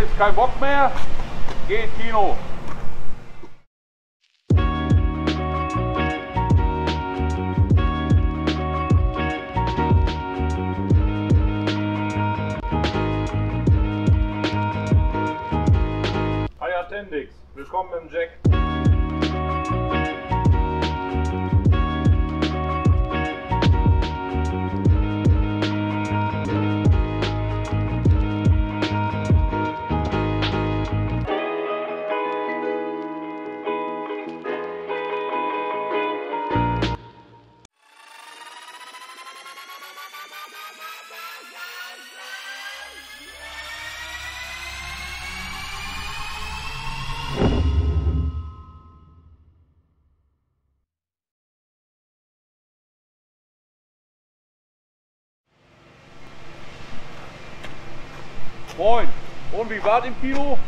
jetzt keinen Bock mehr, geh ins Kino. Hi Attendix, willkommen im Jack. Moin, und wie war's im Kino?